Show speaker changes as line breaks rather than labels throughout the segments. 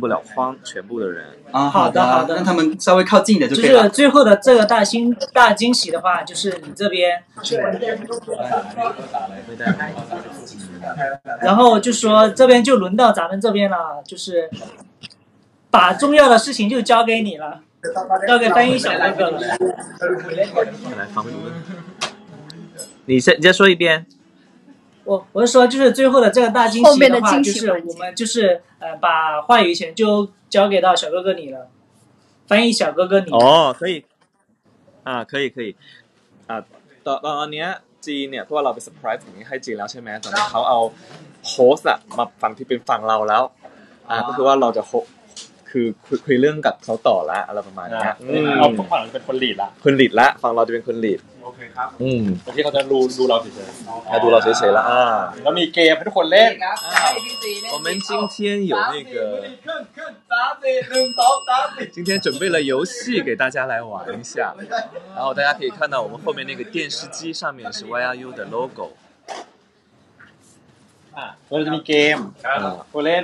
不了慌全部的人。
啊，
好的好的
让他们稍微靠近一点就
就
可以了。
是最后的这个大惊大惊喜的话，就是你这边，然后就说这边就轮到咱们这边了，就是把重要的事情就交给你了，交给翻译小哥哥了。
来，防护。你先，你再说一遍。
我我是说，就是最后的这个大惊
后面的
喜话，就是
惊喜环节
我们就是呃把话语权就交给到小哥哥你了，翻译小哥哥你。
哦，可以อ่า可以可以อ่าตอนตอนเนี้ยจีนเนี่ยเพราะว่าเราไปเซอร์ไพรส์ถึงให้จีนแล้วใช่ไหมตอนนี้เขาเอาโฮสต์อะมาฟังที่เป็นฝั่งเราแล้ว อ่าก็คือว่าเราจะโฮ คือคุยคุยเรื่องกับเขาต่อละอะไรประมาณเนี้ยอืม
เอาฝั่งเราจะเป็นคนลีดละ
คนลีดละฝั่งเราจะเป็นคนลีด
โอเคครับ
อืม
บางทีเขาจะดูดูเราเฉย
มาดูเราเฉยๆละอ่า
ๆแล้วมีเกมให้ทุกคนเล่น
我们今天有那个，今天准备了游戏给大家来玩一下，然后大家可以看到我们后面那个电视机上面是 YRU 的 logo，
อ่ะเราจะมีเกมตัวเล่น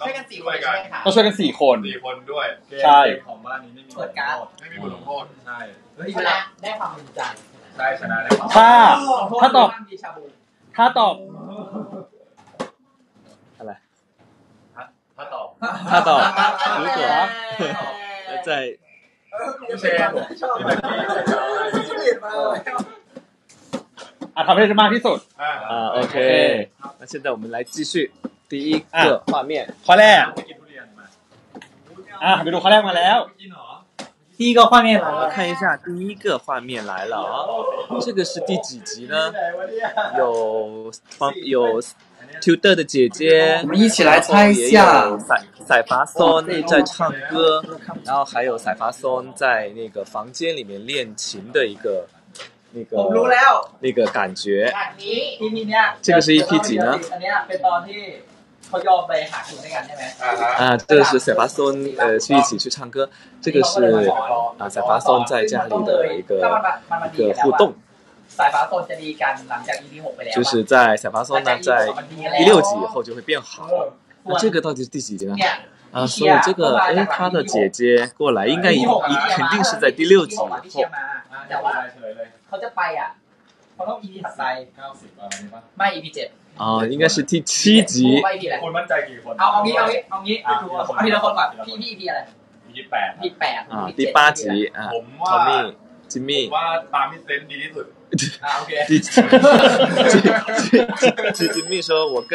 ช่วยกันสี่คนใช่ไหมคะ
ต้องช่วยกันสี่คน
สี่คนด้วย
ใช่
ของบ้านนี้ไม่มี
เปิดการ์ด
ไม่มีบทลงโทษใช่
ชนะได้ความภูมิใจ
ได้ชนะได้
ถ้าถ้าตอบ
ดีชาบู
ถ้าตอบ
อะไร
ถ้าตอบ
他的如果在
พี่เชน
อ่ะทำให้ได้มากที่สุด
อ่า
啊，OK，那现在我们来继续 第一个画面。
ข้อแรก
ไปกินทุเรียนมา
อ่ะไปดูข้อแรกมาแล้ว
กินเหรอ
第一个画面来
我
了，
看一下第一个画面来了啊，这个是第几集呢？有方有 Tudor 的姐姐
我，们一起来猜一
也
下
有。彩彩发松在唱歌，然后还有彩发松在那个房间里面练琴的一个那
ผมรู้
个
แล้ว
那个感觉。
อันนี้ EP เนี้ย
这个是 EP 几呢？
อันเนี้ยเป็นตอนที่เขายอมไปหาคุณด้วยกันใช่ไหม
อ่าฮะ
啊，这个是彩发松呃去一起去唱歌，这个是啊彩发松在家里的一个
ถ้ามันมามันมา
一
ดี
个
กันแล้ว
互
อะ
动。
สายฟ้าโซนจะดีกันหลังจาก EP หกไปแล้วอะ
就是在彩发松呢，在第六集以后就会变好。那这个到底是第几集呢？
เนี่ย
啊，所以这个，哎，他的姐姐过来，应该一一肯定是在第六集以
ที่เชีย
后
ร์。มา
อ่า
แต่ว่า
เฉลยเลย
เขาจะไปอ่ะเขาต้อง EP ถัดไป
เก้าสิบอะไรนี่ปะ
ไม่ EP เจ็ด
啊，应该是第七集
ไม่ EP อะไร
คุณมั่นใจกี่คน
เอาเอางี้เอางี้เอางี้เอาทีละคนก่อนพี่พี่ EP อะไร
ยี่สิบแปด
EP แปด
啊，第八集啊
ผมว่า
，Tommy、จิม
ผ
มี่
มว่าตามที่เซนส์ดีที่สุด
อ่าโอเค
第几？จิจิมี่说，我跟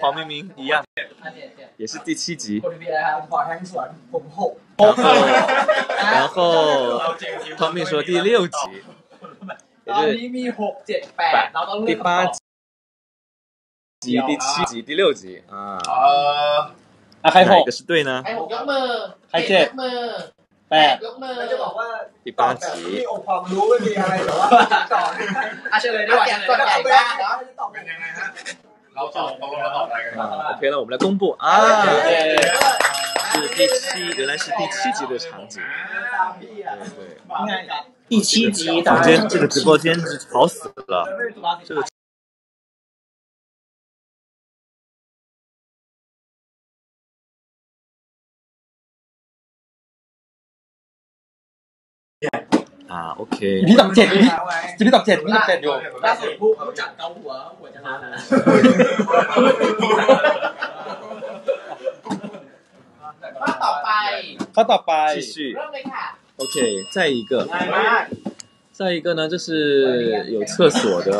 黄明明一样，
อันเจ็ดเจ็ด
也是第七集。
คน EP อะไรครับขอแทงสวนผมหก
然后，然后 Tommy 说第六集，
ตอน
也
นี้
是
มีหกเจ็ดแปดเราต้องเลื
第
อกคำต
八
อบ
集、 第七集、第六集啊
เอ。อ
อ่ะใครห
哪
ก
一个是对呢
ใครหกยกมือ
ใครเจ็ด
ยกมือ
แปด
ยกมือ
จะบอกว่า
第八集
มีองค์ความรู้ไม่มีอะไรแต่ว่าตอบ
อ่ะเฉลยดีกว่าเฉลยดีกว่าใหญ่มากเนาะ
เป็นยังไงฮะ เราตอบตกลงเราตอบอะไรกัน
啊，OK，那我们来公布啊，是第七，原来是第七集的场景。对对，
第七集答案
房间这个直播间是吵死了，这个 啊，OK，
EP ตอบเจ็ด EP EP ตอบเจ็ด EP ตอบเจ็ดอยู่
ล่าสุดผู้ผู้จัดเกาหัวหัวจะล้านแล้วข้อต่อไป
ข้อต่อไป
继续
เริ่มเลยค่ะ
，OK，再一个，再一个呢，就是有厕所的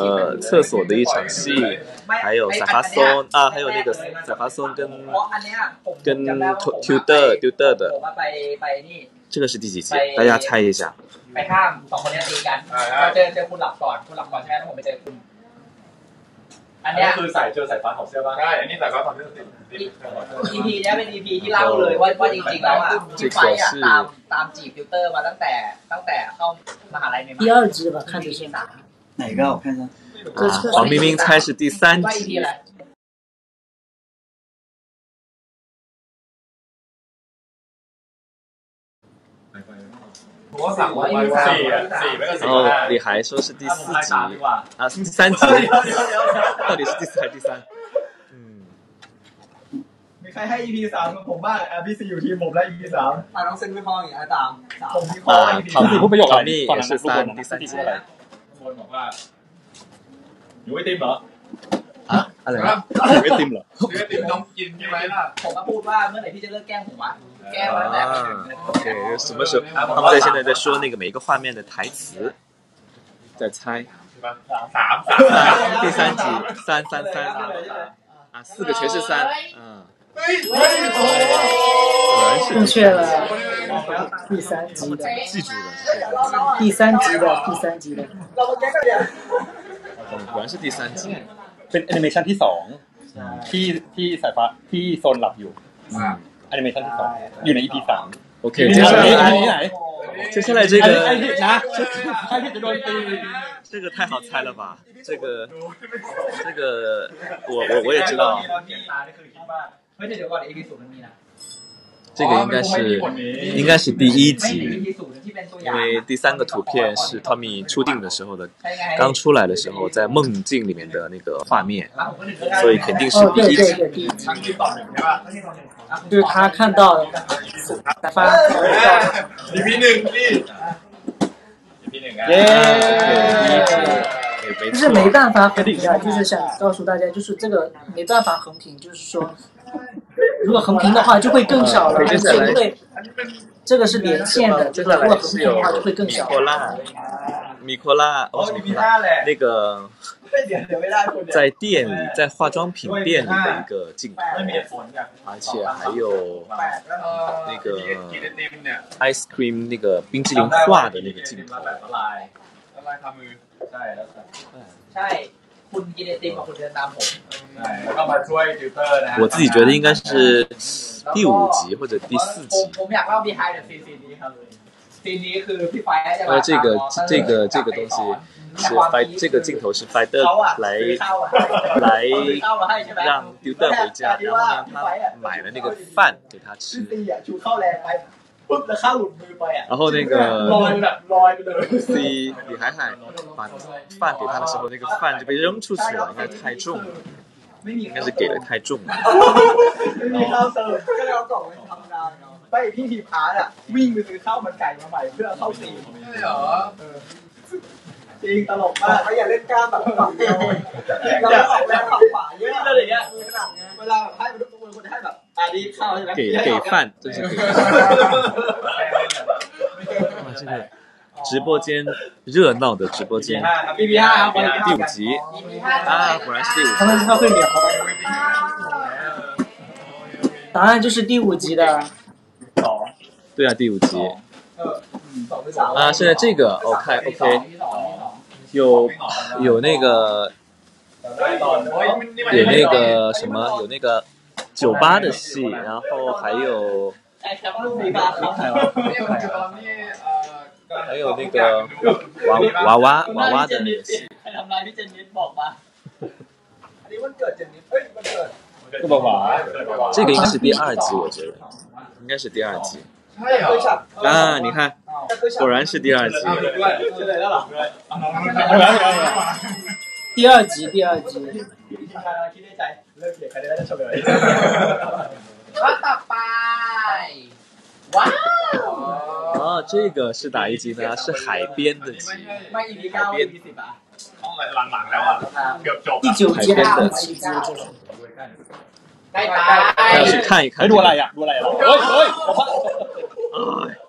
厕所的一场戏，还有彩发松啊，还有那个彩发松跟
เพราะอันเนี้ยผม
跟
จำได้ว่าผม
Tutor Tutor
ผม
的，
ว่าไปไปนี่
这个是第几集？大家猜一下。
ไปห้ามสองคนเนี้ยตีกันเราเจอเจอคุณหลับก่อนคุณหลับก่อนใช่ไหมแล้วผมไปเจอคุณ อันเนี้ย
คือใส่เจอสายฟ้าของเสื้อบ้าง
ใช่อันนี้ใส่ฟ้าถอดเสื้อติดติด
EP เนี้ยเป็น EP ที่เล่าเลยว่าว่าจริงๆแล้วอ่ะพี่ไฟอ่ะตามตามจีบฟิลเตอร์มาตั้งแต่ตั้งแต่เข้ามหาลัยใหม่ๆ
第二集吧，看着是哪？
哪个？我看一下。
这这
黄明明猜是第三
ว่า EP
集
อะไร，
ผมว่าสั่งไว้สี่อ่ะสี่ไม่ก็สี่
然后
ห้า
李海说是第四集
ดีกว่า
啊，是第三集，到底是第四还是第三？嗯，
มีใครให้ EP สามกับผมบ้างอ่ะพี่ซีอยู่ทีมผมแล้ว EP สาม
อ่ะน้องเซนวิเคราะห์อย่างเงี้ยตามสาม
ผมวิเคราะห์
啊
EP
，汤
你不会有
汤米
放
也是
两个
三，
录
第三集
อะไร คนบอกว่าอยู่ไอติมเหรอ
啊， อะไร
ครั
นะ
บ
อยู่ไอติมเหรอ
ซื้อติมต้องกินใช่ไหมล่ะ
ผมก็พูดว่าเมื่อไหร่ที่จะเลิกแกล้งผมวะแกล้งมาตั้งแต่
啊，OK，什么时候？他们在现在在说那个每一个画面的台词，在猜。
ใช่ปะสามสาม
三，第三集，三三三啊，四个全是三，嗯，
เฮ้ยเฮ้ยโอ้
果然是
正确了，第三集的，
记住了，
第三集的，第三集的，
เรามาแก้กันเนี่ย
嗯，果然是第三集，
เป็นแอนิเมชันที่สองที่ที่สายฟ้าที่โซนหลับอยู่
嗯
แอนิเมชันที่สองอยู่ใน EP สาม
，OK，
อัน
接
นี้
下
อันนี้
来，
ไหน
接下来这
อันนี้ไอ้
个
ผิดนะไอ้ผิดจะโดนตี
这个太好猜了吧？这个这个我我我也知道， 这个应该是应该是第一集，因为第三个图片是 Tommy 出定的时候的，刚出来的时候在梦境里面的那个画面，所以肯定是第一集。
就是他看到了，发。
你
比你你耶，
就是没办法横屏啊，就是想告诉大家，就是这个没办法横屏，就是说。如果横屏的话就会更少了而且
不会
这个是连线的这个如果横屏的话就会更少
米阔拉米阔拉哦
米拉。
那个在店里在化妆品店里的一个镜头。而且还有那个 ice cream 那个冰淇淋化的那个镜头。
嗯คุ
ณกินไอติมกับคุณเดินตามผม
ใช่แล้วก็มาช่วยติวเตอร์นะ
我自己觉得应该是第五集或者第四
ผม
集。
ผมอยากเล่า behind the scene ซีนนี้ครับซีนนี้คือพี่ไฟจะ
呃，这个这个这个东西是 fight，这个镜头是 fighter
เขาอะ
来
ซื้อข้าวอะ
来
ซื้อข้าวมาให้ใช่ไหม
让丢蛋回家，然后呢，他买了那个饭给他
พี่
吃，
ซีอ่ะชูเข้าแรงไปปุ๊บแล้วข้าวหลุดมือไปอ่ะ
然后那
ลอย
个
แบบลอยไปเลย
C 李海海把饭给他的时候，那个饭就被扔出去了，应该是太重了，
ไม่มี
应该是给的太重了。
ไม่มีข้าวเสิร์ฟก็เลยเอากล่องไปทำดาวเนาะไปพี่ทีพาร์ตอ่ะวิ่งไปซื้อข้าวมันไก่มาใหม่เพื่อเข้าซีน
ใช่เหรอ
จริงตลกมากเขาอย่าเล่นกล้ามแบบฝั่งเดียวเราออกแรงฝั่งขวาเยอะอะไรอย่างเงี้ยมือขนาดเนี้ยเวลาแบบให้มันทุกคนคนจะให้แบบ
给给饭，真是给饭。哇，这个直播间热闹的直播间，第五集啊，果然是第五集。
他们他会聊。答案就是第五集的。
哦，对啊，第五集。啊，现在这个 OK OK，有有那个，有那个什么，有那个。酒吧的戏，然后还有，还有那个娃娃娃娃娃的那个戏。这个应该是第二集，我觉得应该是第二集。啊，你看，果然是第二集。
第二集，第二集。
เลิกเถียงใครได้แล้วจะเฉลย
ข้อต่อไป ว้าว
哦，这个是哪一集呢？是海边的集。
ไม่ EP เก้า EP สิบอ่ะ
ห้องหลังๆแล้วอ่ะเกือบจบ
第九集还是第七集？这是
ได้ไป
要去看一看
เฮ้ยดูอะไรอ่ะดูอะไรอ่ะเฮ้ยเฮ้ยบอกว่า
哎，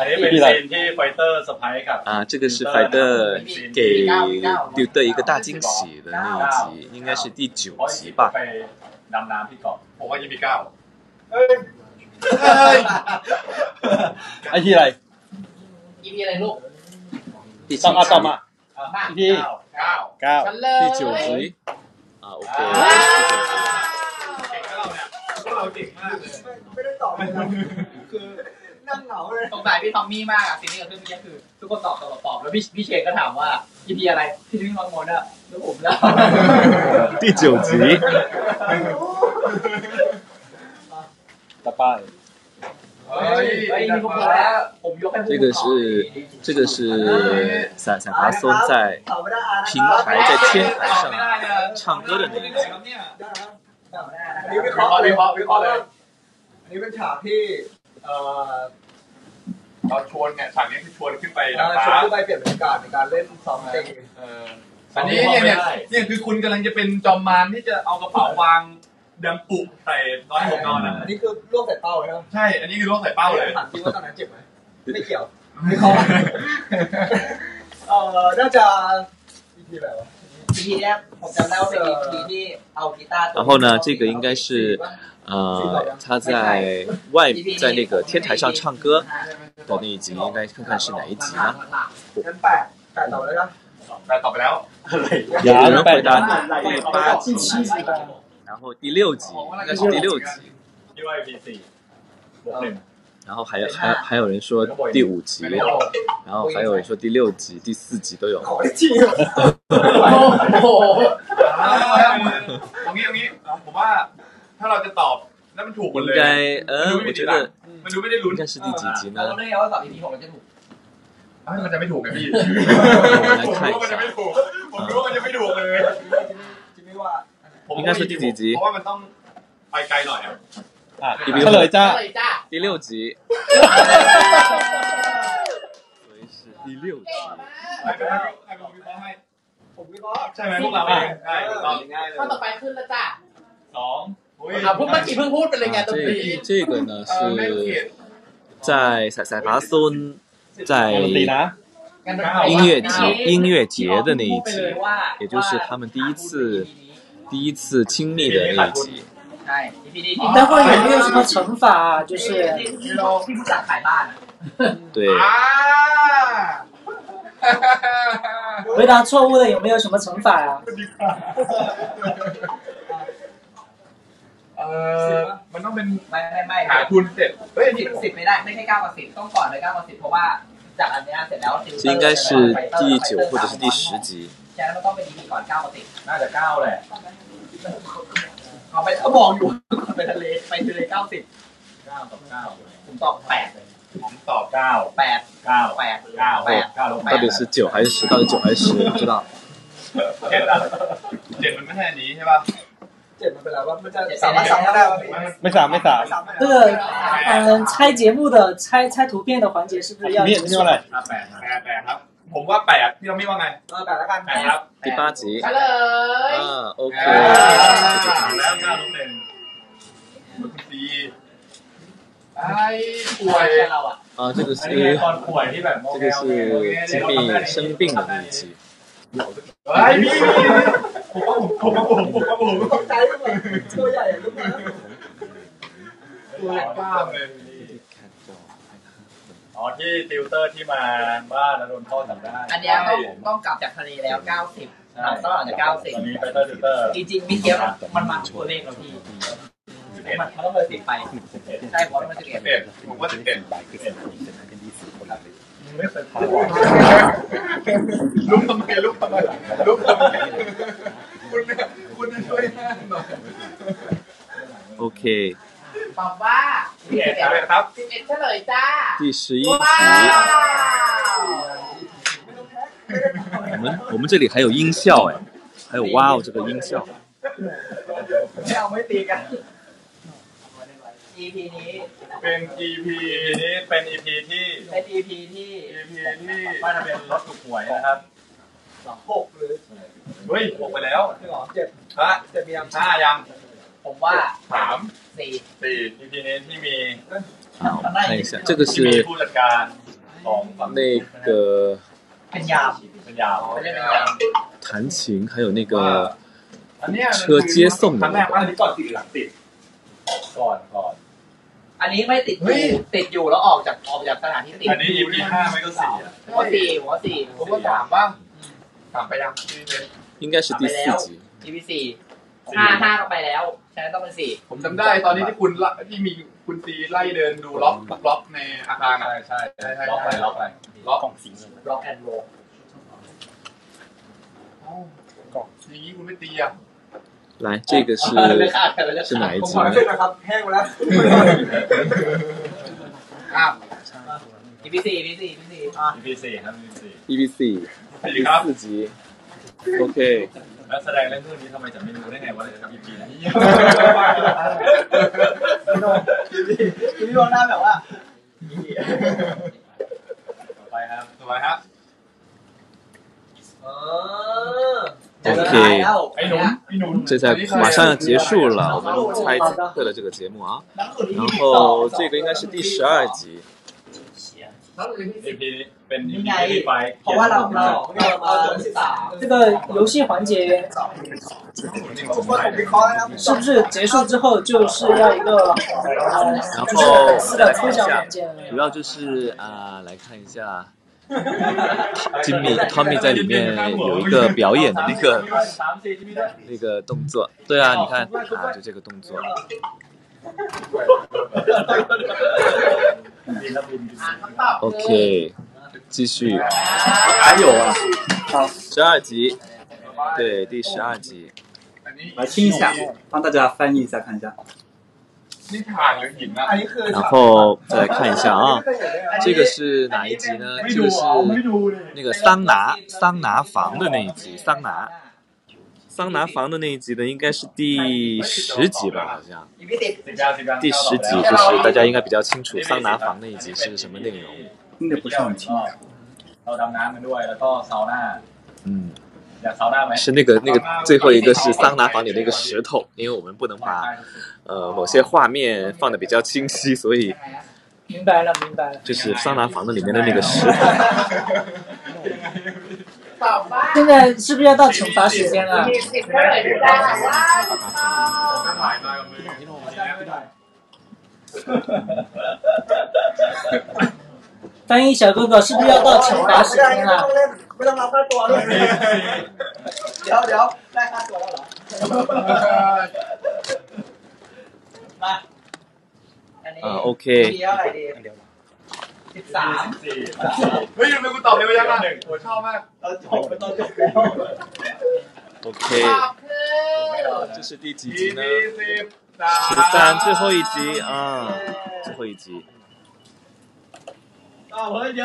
อันนี้เป็นซีนที่ไฟเตอร์สไปกับ
啊，这个是 Fighter 给 Duder 一个大惊喜的那一集，应该是第九
เพราะ
集
อีก
吧
ไป。ดำน้ำที่เกาะ
ผมว่ายี่มีเก้า
ไอที่อะไร
อีพีอะไรลูก
第几
ต่อมาต่อ
集？
มา
มา
อีที่
เก้า
เก้า
ฉันเลย
第九集。啊，OK，第九集。
เก่งแล้วเราเนี่ยพวกเราเก่งมากเลย
ไม่ได้ตอบเลยนะคือ นั่งเหงาเลย
สงสัยพี่ทอมมี่มากอ่ะสิ่งที่เกิดขึ้นเมื่อกี้คือ ทุกคนตอบตอบตอบแล้วพี่พี่เชนก็ถามว่าอีพีอะไรพี่มิ้งมังมนอ่ะแล้วผมแล้ว
第九集。
ต่อไป
เฮ้ย
เฮ้ยนี่ผมแล้วผมยกให้
这个是这个是散散爬松在
ตอบไม่ได้อ่านนะ
平台在天台上唱歌的那一集。
ครับเนี่ย
ได้นะอันนี้วิเคราะห์วิเคราะห์วิเคราะห์เลยอันนี้เป็นฉากที่ เอ่อ
เราชวนเนี่ยฉากนี้คือชวนขึ้นไป
เอ่อ
ดาด
ชวน
ฟ้า
ขึ้นไปเปลี่ยนบรรยากาศในการเล่นซ้อมตี
เอออันนี้เนี่ยเนี่ยเนี่ยคือคุณกำลังจะเป็นจอมมารที่จะเอากระเป๋าวางดังปุกใส่น้อยผมนอนอ่ะ
อันนี้คือล่วงใส่เป้าเลยครับ
ใช่ อันนี้คือล่วงใส่เป้าเลย
ถามจริงว่าตอนนั้นเจ็บไหมไม่เกี่ยววิเคราะห์เอ่อน่าจะอีพีอะไรวะ
อีพีเนี้ยผมจำได้ว่าเป็นอีพีที่เอากีตาร์
然后呢，这个应该是 呃他在外在那个天台上唱歌的那一集应该看看是哪一集呢雅文拜旦第 八集然后第六集应该是第六集然后还有还还有人说第五集然后还有人说第六集第四集都有
ขอได้จริง
โอ้โห
ตรงนี้ตรงนี้ผมว่า ถ้าเราจะตอบแล้วมันถูกหมดเลย
应该呃，我觉得
มันดูไม่ได้ลุ้น
应该是第几集
เรา
呢？
เรียกว่าสอบอีพีผมมันจะถูก
เอ้ยมันจะไม่ถูกไงพี่
我来
ผม
看
รู้ว่ามัน
一
จะไม่
下，
ถูก ผมรู้ว่ามันจะไม่ถูกเลย
จิมมี่ว่า
ผม
应该是第几集
เพราะว่ามันต้องไปไกลหน่อยอะ
อ่ะเฉลยจ้า
เลยจ้า
第六集，所以是第六集。
ใครเป็นใครเป็นคนวิเคราะห์ให้
ผมวิเคราะห์
ใช่ไหมพวกเราเองใช่ถูกต้อง
ง่ายเลย
ข้อต่อไปขึ้นแล้วจ้า
สอง อุ้ย
อ่ะพูดเมื่อกี้เพิ่งพูดไปเลยไง
啊
ตรงนี้
这这个呢
เออแม่ลูกเก
是
ด
在彩彩爬松在
ดนตรีนะ
音乐节音乐节的那一
พูดไปเลย
集，
ว่า
也就是他们第一次第一次亲密的那一集。
ใช่ EP นี้ที่
待会儿有没有什么惩罚啊？就是
ที่ที่ผู้จัดขายบ้าน
对，
อ่า
回答错误的有没有什么惩罚呀、
เออมันต้องเป็น
ไม่ไม่ไม่
หาทุนเสร็จเฮ้ยอัน
สิ
นี้
บสิบไม่ได้ไม่ใช่เก้ากับสิบต้องก่อนเลยเก้ากับสิบเพราะว่าจากอันเนี้ยเสร็จแล้ว
这应该是第九或者是第十集。
ฉะนั้นมันต้องเป็น EP ก่อนเก้ากับสิบ
น่าจะเก้าแหละ
เขาไปเขาบอกอยู่ก่อนไปทะเลไปทะเลเก้าสิบ
เก้ากับเก้า
ผมตอบแปด
ผมตอบ
เก้า
แปด
เก้า
แปด
เก้า
แปด
เก้าลง
แป
到
ด
底是九还是十？到底九还是十？不知道。
เจ็ดอะเจ็ดมันไม่ใช่อันนี้ใช่ป่ะ
เจ็ดมันเป็นอะไรวะมันจะสามารถซ้ำก็ได้วะพี่
ไม่สามไม่สาม
ไม่ซ้ำไม่
这
ได้
个嗯，猜节目的猜猜图片的环节是不是要
นี่
结
นี่
束
ว่าอะไร
อ่ะแปดแปดแปดครับ ผมว่าแปดพี่เราไม่ว่าไง
เออแปดแล้วกัน
แปดครับ
第八集。
เฉลย
啊，OK。
อ่า
这就
แล้ว
是
เก้าลบหนึ่งคุณดีไอ้ป่วย
แค่เราอ่ะ
啊，这个
อันนี้ไง
是
ตอนป่วยที่แบบโม
这
เด
个
ล
是金密生病的那一集。
เฮ้ยพี่ผมว่าผมผมว่าผมผมว่าผม
ตกใจไปหมดตัวใหญ่อะลูกนะ
ตัวเล็กกล้ามเลย
อ๋อที่ติวเตอร์ที่มาบ้านแล้วโดนพ่อจับได้
อันเนี้ยต้องต้องกลับจากทะเลแล้วเก้าสิบต้องหลังจากเก้าสิบ
ตอนนี้ไปเตอร์ติวเตอร์
จริงๆมิเกียวมันมาตัวเลขแล้วพี่มันต้องเลยสิบไปใช่เพราะมันสิบเอ็
ดผมว่าเด็ด
ไม่เคยพา
ลุกทำไมลุกทำไมลุกทำไมคุณเนี่ยคุณจะช่วยห้ามหน่อย
OK，
ตอบว่า
พี่เอ็ดครับ
สิบเอ็ดเฉลยจ้า
第十一
ว้า
集，
ว
我们我们这里还有音效哎，还有哇哦这个音效。
ไม่เอาไม่ตีกัน
EP นี้
เป็น EP นี้เป็น EP ที่
เป็น EP ที่
EP ที่ป้าจะเป็นรถถูกหวยนะครับ
หกหรือ
เฮ้ยบอกไปแล้ว
หนึ่งหรอเจ็ด
ฮะ
เจ็ดมียัง
ห้ายัง
ผมว่า
ถาม
สี่
สี่ EP นี้ที่มี
好，我们看一下，这个
ที่มี
是
ผู้จัดการของฝั่ง
那个
เป็นยาม
เป็นยาว
ไม่ได้เป็นยาม
弹琴，还有那个
อันเนี้ย
车接送
ครั้งแร
的
กว่าอันนี้ก่อนติดหลังติดก่ อนก่อน
อันนี้ไม่ติดอ
เฮ้ย
ยู่ติดอยู่แล้วออกจากออกจากสถานที่ติด
อันนี้ EP ห้าไม่ก็สี่อะ
ผมว่าสี่ผมว่าสี่
ผมก็ถามว่าถามไปยัง
应该是第四集。
ทีพีสี่ห้าห้าต้องไปแล้วฉะนั้นต้องเป็นสี่
ผมจำได้ตอนนี้ที่คุณละที่มีคุณซีไล่เดินดูล็อกล็อกในอาคารอะใช่ใช่ล็อกอะไรล็อกอะไรล็อกของสิงห์
ร็อกแอนด์โร
กล่องอย่างนี้คุณไม่ตีอ่ะ
来，这个是
เลยขาดกันเลย
是哪一
ผม
集
ขอ
呢？
ช่วยนะครับแห้งแล้ว
อ้าว
ทีพีสี่ทีพีสี่ทีพีสี่
EP สี่ครับ EP สี่
EVC
สี่ครับ
四集。OK，
แล้วแสดงเรื่องพวกนี้ทำไมจะไม่รู้ได้ไงว่าจะทำ EP นี้
พี่พี่มองหน้าแบบว่า
ต่อไปครับต่อไปครับ
เออ
ok 这在马上要结束了我们拆课的这个节目啊。然后这个应该是第十二集。
这个游戏环节是不是结束之后就是要一个然后
主要就是啊来看一下汤 金米汤米在里面有一个表演的那个那个动作。对啊你看啊就这个动作。Ok 继续。
还有啊好。
十二集。对第十二集。
来听一下帮大家翻译一下看一下。
然后再来看一下啊，这个是哪一集呢？这个是那个桑拿桑拿房的那一集。桑拿桑拿房的那一集呢，应该是第十集吧？好像第十集就是大家应该比较清楚桑拿房那一集是个什么内容。嗯。是那个那个最后一个是桑拿房里那个石头，因为我们不能把呃某些画面放的比较清晰，所以
明白了明白了，
就是桑拿房子里面的那个石头。
现在是不是要到惩罚时间了？翻译小哥哥是不是要到惩罚时间了？
ไม่ต้องรับค่าตัวด้วยเดี๋ยวเดี๋ยวได้ค่าตัวแล้วเหรอ
มาอันนี้
啊，OK，
เท่าไหร่ดีสิบสาม
สี่เฮ้ยทำไมกูตอบเร็วยังอ่ะโอ้ชอบมาก
เราจบไปตอนจบแล้ว
OK，
ตอบคือ
这是第几
ที
集呢？
สิบสา
十三，最后一集啊，最后一集。
อ้าวเฮ้ยเดี๋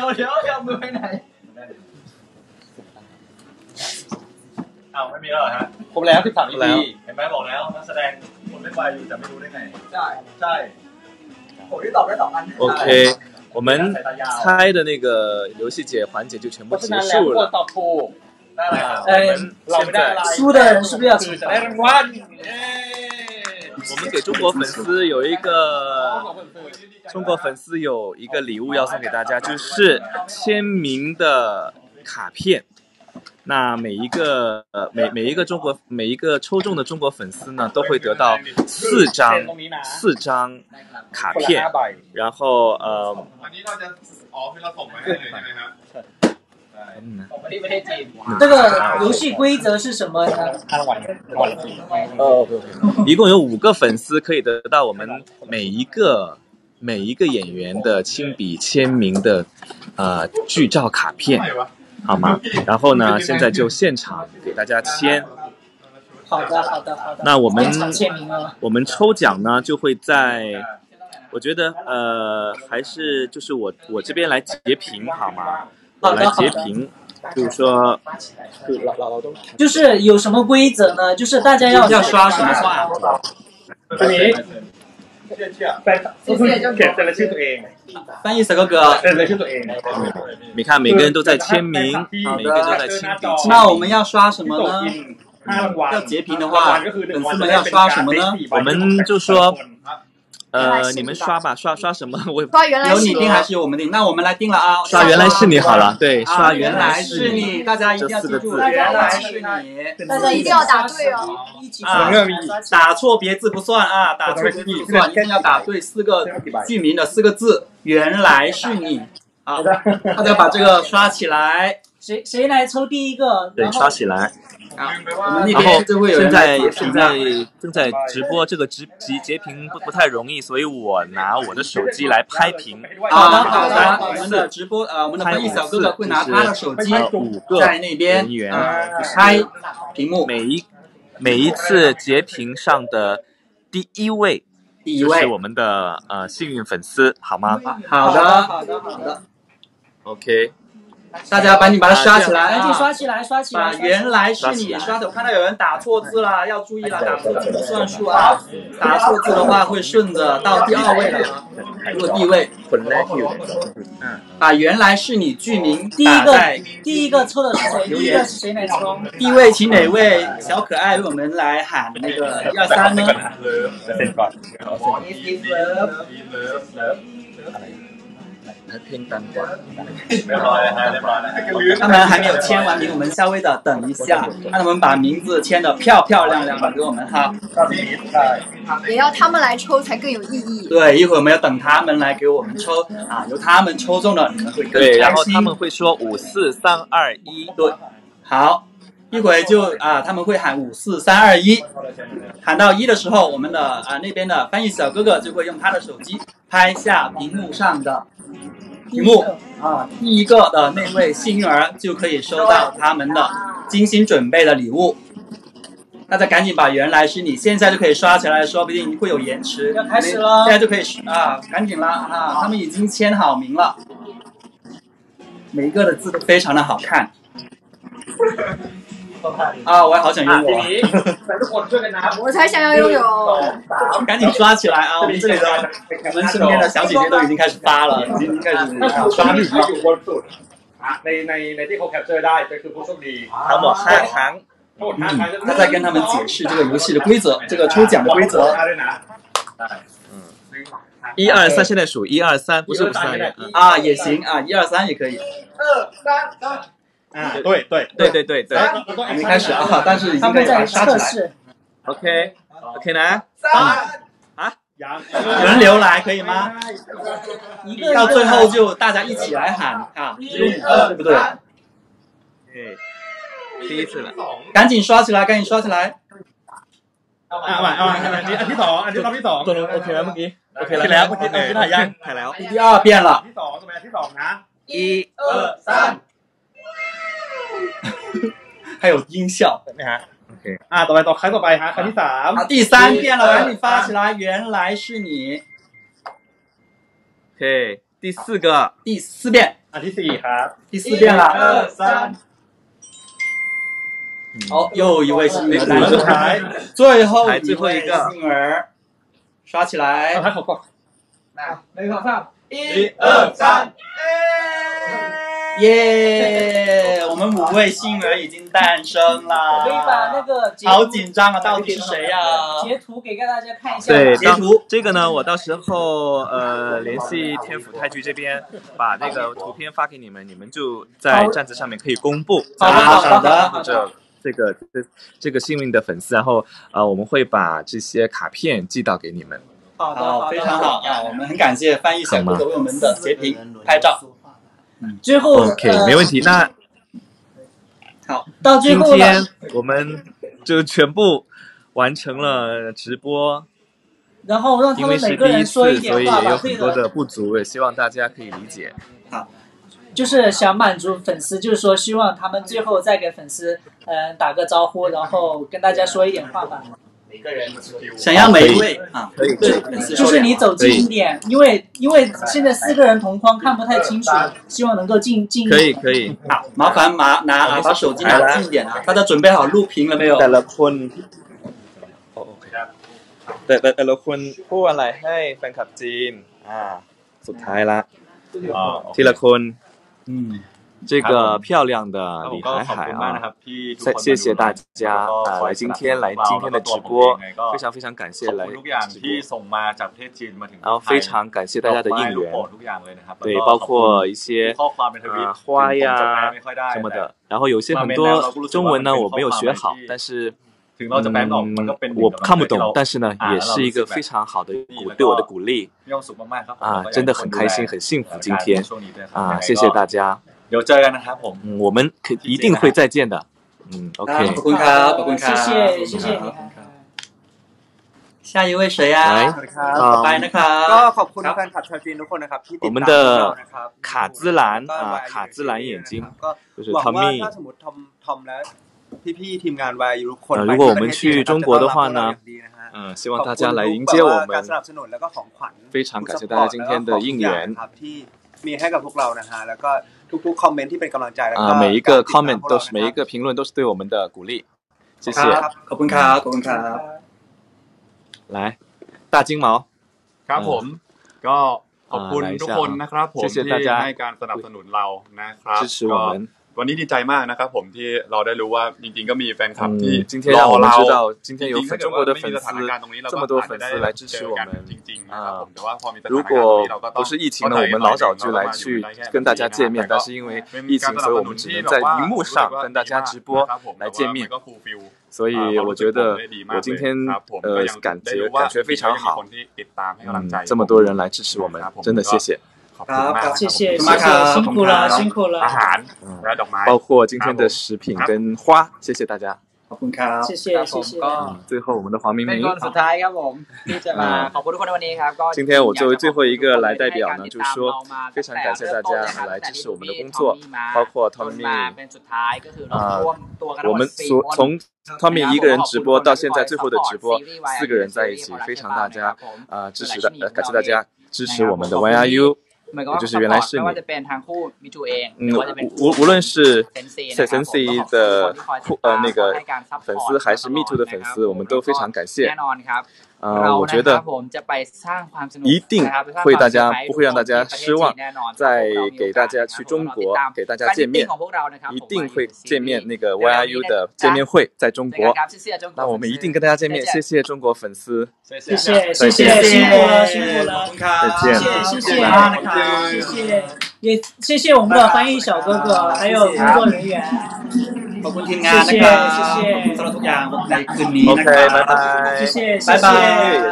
อามือไปไหน
อ้าวไม่มีแล้วเหรอฮะ
ครบแล้วสิบสาม EP
เห็นไหมบอกแล้วนักแสดงคนเล่นวายอยู่จะไม่รู้ได้ไง
ใช่
ใช่
ผมที่ตอบได้สองอัน
OK，我们猜的那个游戏解环节就全部
เพราะฉะ
结
นั้นแล้ว
束
คน
了。
ตอบถูก
ได้อะไรครับ
呃，
เราไม่ได้อะไร
输的人是不是要
คือ
惩
จะได้
罚？
รางวัล
我们给中国粉丝有一个中国粉丝有一个礼物要送给大家，就是签名的卡片。 那每一个呃每每一个中国每一个抽中的中国粉丝呢，都会得到四张四张卡片，然后呃，
这个游戏规则是什么呢？
哦，一共有五个粉丝可以得到我们每一个每一个演员的亲笔签名的呃剧照卡片。好吗？然后呢，现在就现场给大家签。
好的，好的，好的。
那我们我们抽奖呢，就会在，我觉得呃，还是就是我我这边来截屏好吗？我来截屏。就是说，老老老东，
就是有什么规则呢？就是大家要
要刷什么
刷？นี้
เชื่อเชื่อ
แฟนก็คือเขียนแต่ละชื่อตัวเอง
翻译小哥哥，
เขียนแต่ละชื่อตัวเอง
你看每个人都在签名，每个人都在亲笔签
那我们要刷什么呢？
ห้ารางวัล
要截屏的
รางวั
话
ลก็คือหนึ่
粉
งวัน
丝
จะ
们
ได้
要
เป็น
刷
การ
什么
ได้
呢？
สี่ใบ
我们就说 呃，你们刷吧，刷刷什么？我也
刷原来是你
由你定还是我们定？那我们来定了啊！
刷原来是你好了，对，
啊，
刷
原来是
你。
大家一定要记住，原来是你。
大家
一定要答对哦，
一起
啊打错别字不算啊，打错别字不算，一定要打对四个剧名的四个字。原来是你好的！大家把这个刷起来。
谁谁来抽第一个？
对，刷起来。然后现在现在正在直播，这个直截截屏不不太容易，所以我拿我的手机来拍屏。
好的好的，我们的直播呃，我们的翻译小哥哥会拿他的手机
呃五个
在那边
人员
啊拍屏幕，
每一每一次截屏上的第一位，
第一位
就是我们的呃幸运粉丝，好吗
好的
好的好的
，？OK，
大家赶紧把它刷起来，
赶紧刷起来，刷起来！
原来是你刷的，我看到有人打错字了，要注意了，打错字不算数啊！打错字的话会顺着到第二位了，落第一位。把！原来是你，剧名
第一个第一个抽的是谁？第一个是谁来抽？
第一位，请哪位小可爱为我们来喊那个一二三呢？他们还没有签完名我们稍微的等一下。让他们把名字签的漂漂亮亮的给我们哈。
也要他们来抽才更有意义。
对一会儿我们要等他们来给我们抽啊由他们抽中的你们会更开心。
对然后他们会说五四三二一。
对好。一会儿就啊，他们会喊五四三二一，喊到一的时候，我们的啊那边的翻译小哥哥就会用他的手机拍下屏幕上的屏幕啊，第一个的那位幸运儿就可以收到他们的精心准备的礼物。大家赶紧把原来是你现在就可以刷起来，说不定会有延迟。
要开始了
现在就可以啊，赶紧啦啊！他们已经签好名了，每一个的字都非常的好看。啊，我也好想拥有啊！
แต่ทุกคนช่วยกันนับ
我才想要拥有。
赶紧刷起来啊！我们这里的我们身边的小姐姐都已经开始发了，已经开始
ถ้า
啊
ผู้ช
刷
นะ
屏
ที่
了。
อยู่บนสุดอ่ะในในในที่เขาแคปเจอร์ได้จะคือผู้โชคดี
ทั้งหมดห้าครั้ง
ทั้งหมดห้าครั้ง
他在跟他们解释这个游戏的规则，这个抽奖的规则。
ด้วยนะ
一二三，现在数一二三，不是不是三人，嗯
啊，也行啊，一二三也可以。
อ่าด้ว ยด้วย
对对对对
แล้วก็
还没开始啊，但是已
他
经可以把它
们在
刷起来。
测试。
，OK OK 呢？
ยัง
轮流来可以吗？
一个
到最后就大家一起来喊啊，对不对？
对，第一次了，
赶紧刷起来，赶紧刷起来！
อ่ะเอาใหม่เอาใหม่อันนี้อันที่สองอันที่รอบที่สอง
ตกลงโอเคแล้วเมื่อกี้โอเค
โอเคแล้วเมื่อกี้
เออ
เมื่อกี้ถ่ายยัง
ถ่ายแล้ว
第二遍了
อัน，ที่สองตัวแม่ที่สองนะ
一
二三，
还有音效
เห็นไหม 还有音效那啥 ok 啊走吧走还走吧一下喊你
伞第三遍了赶紧发起来原来是你。
Ok 第四个。
第四遍。
啊第四一行
第四遍了。
二三。
好。又一位
新的男
孩最后
最后一个。
幸儿刷起来。
还好吧。
来没考上一二三。
耶！我们五位幸运儿已经诞生了
可以把那，个
好紧张啊！到底是谁呀？
截图给大家看一下。
对，
截图
这个呢，我到时候呃联系天府泰剧这边，把那个图片发给你们，你们就在站子上面可以公布，
好的
好的
好的
或者这个这这个幸运的粉丝，然后呃我们会把这些卡片寄到给你们。
好的，
好，
好的，
非常好啊！我们很感谢翻译小哥哥为我们的截屏拍照。
最后
OK，
呃
没问题。那
好，
到最后呢
天，我们就全部完成了直播，
然后让他
因为
们每个
是第一次，
人说一
所以
点话，
也有
把对
很多的不足，也希望大家可以理解。
好就是想满足粉丝，就是说希望他们最后再给粉丝嗯、呃打个招呼，然后跟大家说一点话吧。
想要每一位啊，
可以
对粉丝
就是
说点
你走近一点，因为因为现在四个人同框看不太清楚，希望能够近近一
可
点。
以可以，
好，麻烦拿拿啊，把手机拿近一点啊！大家准备好录屏了没有？
แต่ละคนโอเคแต่แต่แต่ละคนพูดอะไรให้แฟนคลับจีน อ่า สุดท้ายละทีละคน
嗯，
这个漂亮的李海海啊谢谢大家啊来今天来今天的直播非常非常感谢来然后非常感谢大家的应援对包括一些啊花呀什么的然后有些很多中文呢我没有学好但是
嗯
我看不懂但是呢也是一个非常好的鼓对我的鼓励啊真的很开心很幸福今天啊谢谢大家
เดี๋ยวเจอกันนะครับผม
嗯，我们可一定会再见的，嗯
啊，
OK，
ขอบคุณครับขอบคุณค
谢
รับ
谢谢谢你看。
下一位谁呀、
来
สวัสดีครับ
ต่อไปนะครับ
ก็ขอบคุณแฟนคลับชาวจีนทุกคนนะครับที่ติด
我们
ตามพวกเรา
的
นะครับ
卡姿兰
ก็
啊，
วาย
卡姿兰眼睛
ก็
就是
หวังว่า
Tommy
ถ้าสมมติทอมทอมและพี่ๆทีมงานวายทุกคน
呃
ไป
如果我们
ที่ประเทศจีน
去中国的话呢
จะต้อนรับพวกเราอย่างดีนะฮะ
嗯，希望大家来迎接我
ขอบคุณทุกแบบว่าการ
们
สนับสนุนแล้วก็ของขวัญ
非常感谢大家今天的应援
ครับที่มีให้กับพวกเรานะฮะแล้วก็ ทุกๆ comment ที่เป็นกำลังใจแล้วก็
每一个 comment 都是每一个评论都是对我们的鼓励谢谢
ขอบคุณครับขอบคุณครับ
来大金毛
ครับผมก็ขอบคุณทุกคนนะครับผมที่ให้การสนับสนุนเรานะครับก็ วันนี้ดีใจมากนะครับผมที่เราได้รู้ว่าจริงๆก็มีแฟนคลับที่
嗯，今天让我们
รอ
知
เรา
道，今天有
จริงๆถ้าเกิ
中
ด
国
ว่า
的
ไม่
粉
มีสถาน
丝
การณ์ตรงนี้เรา
这
ก็
么多
อาจ
粉
จะได้
丝来支
เจ
持
อ
我
กัน
们
จริงๆนะครับผม
啊。
แต่ว่าพอมีสถาน
如
การณ์ตรงนี้เรา
果
ก็ต้
不
อง
是疫情呢，我们老早就来去跟大家见面，但是因为疫情，所以我们只能在荧幕上跟大家直播来见面。所以我觉得我今天呃感觉感觉非常好，嗯，这么多人来支持我们，真的谢谢。
ขอบคุณมาก
谢谢谢
ขอบคุณมากครับ
谢，辛苦了辛苦
อา
了，
หารและดอกไม้
包括今天的食品跟花，谢谢大家。
ขอบคุณครับ
谢谢
ครับผ
谢
ม
谢。
ก็
嗯，最后我们的黄明
เป็น
明
คนสุดท้ายครับผมที่จะมา
อ่า
ขอบคุณทุกคนในวันนี้ครับก็
今天我作为最后一个来代表呢，就是说非常感谢大家来支持我们的工作，包括 Tommy
มาเป็นสุดท้ายก็คือเราร่วมตัวกันทั้ง
我
หม
们
ดสี่
所
คน
从 Tommy 一个人直播到现在最后的直播，四个人在一起，非常大家啊、支持的、呃，感谢大家支持我们的 YRU。
เหมือนกับว่า
就是原来是
ไม่ว่า
你
จะเป็นทางคู่มิจูเองห
嗯
รือว่าจะเป็น
无无论是
เซนซี
在 Sensi 的互呃那个粉丝还是 Me Too 的粉丝，我们都非常感谢
แน่。นอนครับ
呃，
เรา
我
นะ
觉
ครั
得
บผมจะไปสร้างความสนุก
一定
นะครับไปสร้าง
会大家
ความเซอร์ไพรส์
不会让大家失望
แน่นอน
再给大家去中国给大家见面
ของพวกเรานะครับ
一定会见面那个 YRU 的见面会在中
ในการ
国，
ครับ谢谢中国
那我们一定跟大家见面，谢谢中国粉丝，
谢谢谢谢辛苦了辛苦了，
再见
谢谢谢谢
拜拜
谢谢也谢谢我们的翻译小哥哥，还有工作人员。
ขอบคุณทีมงานนะครับ
谢谢
สำหรับทุกอย่างในคืนนี้นะ
OK，
ครับ
拜拜
谢。谢谢
拜拜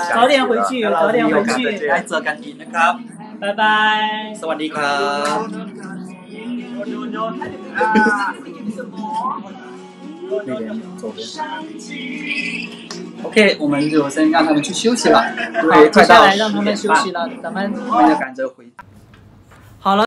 谢，早点回去，
แล้วเรา
早点
มีโอ
回
กาส
去，
ได้เจอกันอีกนะครับ
拜拜。
สวัสดีครับ那边左边。OK，我们就先让他们去休息了，因
好，接下
为快到
来让他们
10点半
休息了，咱们
我们要赶着回。
好了。